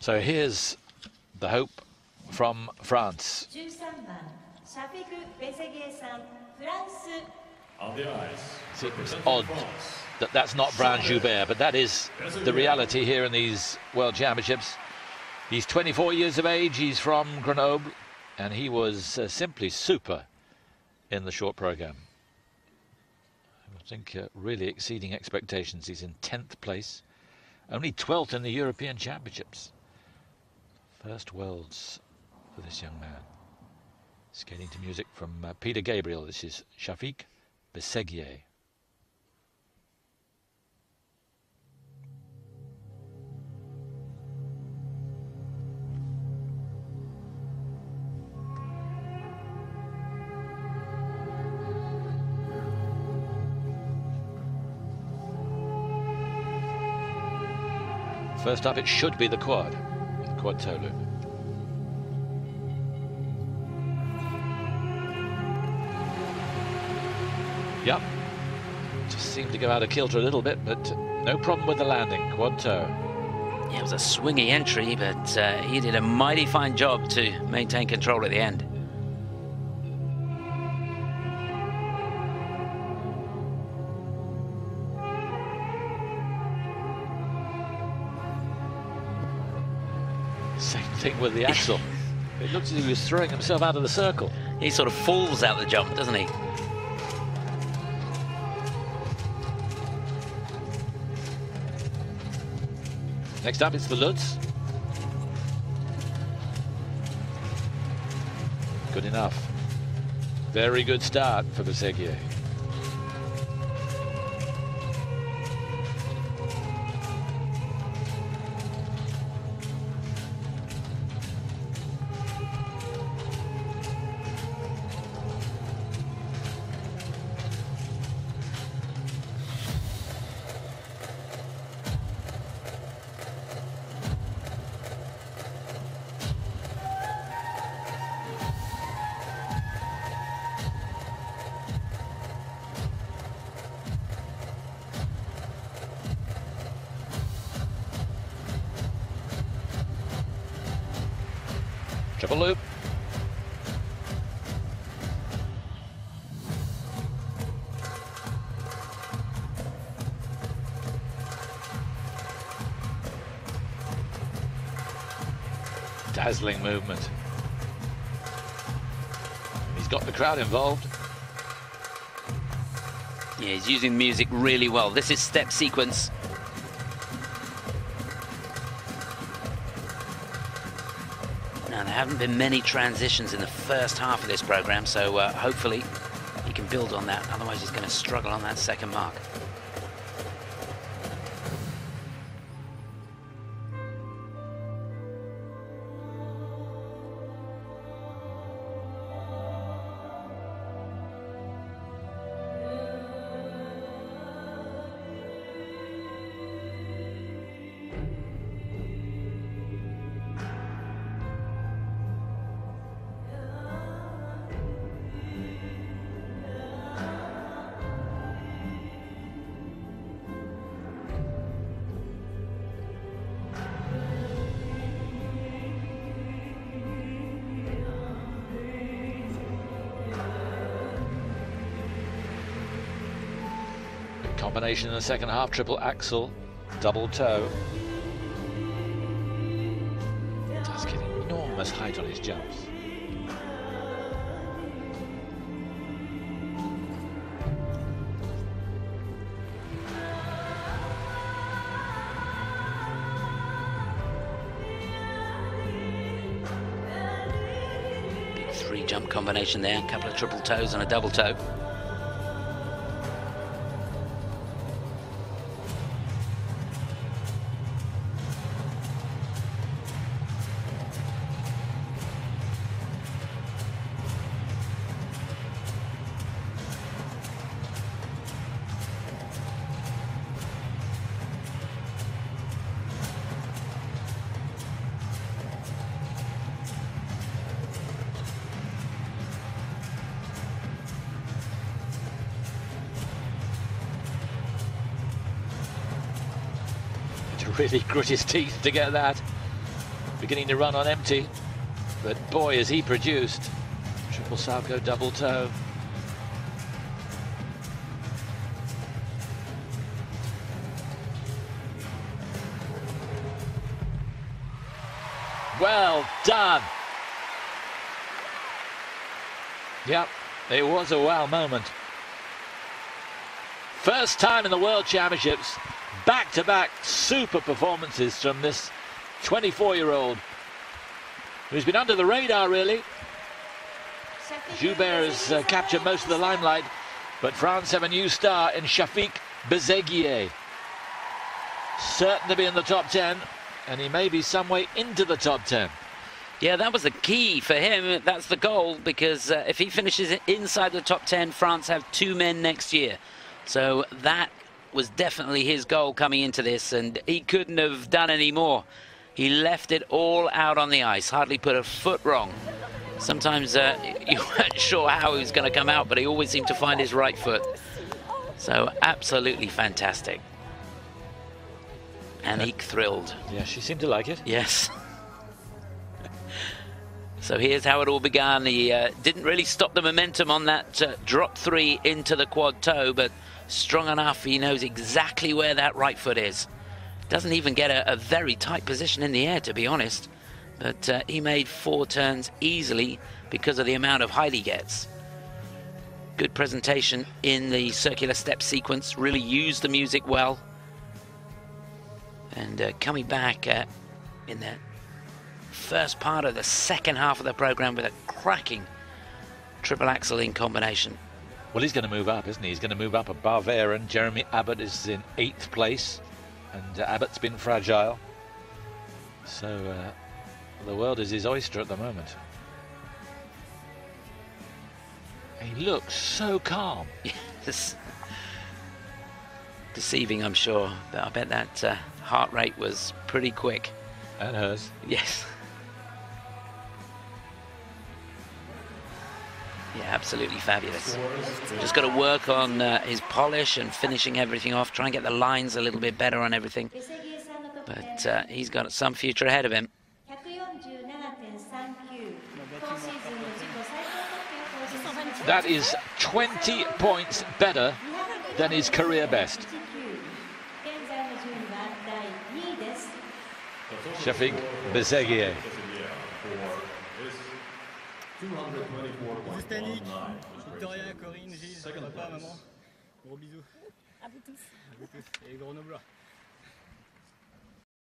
So here's the hope from France. It's odd that that's not Brian Joubert, but that is the reality here in these World Championships. He's 24 years of age, he's from Grenoble, and he was uh, simply super in the short program. I think uh, really exceeding expectations. He's in 10th place, only 12th in the European Championships. First Worlds for this young man. Skating to music from uh, Peter Gabriel. This is Chafik Besseghier. First up, it should be the quad, toe loop. Yep, just seemed to go out of kilter a little bit, but no problem with the landing, quad toe. Yeah, it was a swingy entry, but uh, he did a mighty fine job to maintain control at the end. Thing with the axel. it looks as if he was throwing himself out of the circle. He sort of falls out the jump, doesn't he? Next up is the Lutz. Good enough. Very good start for Besseghier. Triple loop. Dazzling movement. He's got the crowd involved. Yeah, he's using music really well. This is step sequence haven't been many transitions in the first half of this program, so uh, hopefully he can build on that. Otherwise, he's going to struggle on that second mark. Combination in the second half, triple axel, double toe. Does get enormous height on his jumps. Big three jump combination there, a couple of triple toes and a double toe. Really grit his teeth to get that. beginning to run on empty. But boy, has he produced. Triple Salchow, double toe. Well done. Yep, it was a wow moment. First time in the World Championships, back-to-back super performances from this 24-year-old who's been under the radar, really. Joubert has uh, captured most of the limelight, but France have a new star in Chafik Besseghier. Certain to be in the top 10, and he may be some way into the top 10. Yeah, that was the key for him. That's the goal, because uh, if he finishes inside the top 10, France have two men next year. So that was definitely his goal coming into this, and he couldn't have done any more. He left it all out on the ice, hardly put a foot wrong. Sometimes uh, you weren't sure how he was going to come out, but he always seemed to find his right foot. So absolutely fantastic. Annick thrilled. Yeah, she seemed to like it. Yes. so here's how it all began. He uh, didn't really stop the momentum on that uh, drop three into the quad toe, but strong enough, he knows exactly where that right foot is. Doesn't even get a, a very tight position in the air, to be honest. But uh, he made four turns easily because of the amount of height he gets. Good presentation in the circular step sequence, really used the music well. And uh, coming back uh, in the first part of the second half of the program with a cracking triple axel in combination. Well, he's going to move up, isn't he? He's going to move up above Aaron. Jeremy Abbott is in eighth place and uh, Abbott's been fragile. So uh, the world is his oyster at the moment. He looks so calm. Yes. Deceiving, I'm sure, but I bet that uh, heart rate was pretty quick. And hers. Yes. Yeah, absolutely fabulous. Just got to work on uh, his polish and finishing everything off, try and get the lines a little bit better on everything. But uh, he's got some future ahead of him. That is 20 points better than his career best. Chafik Besseghier. Victoria, Corinne, Gilles, papa, maman. Gros bisous. À vous tous. À vous tous. Et Grenoble.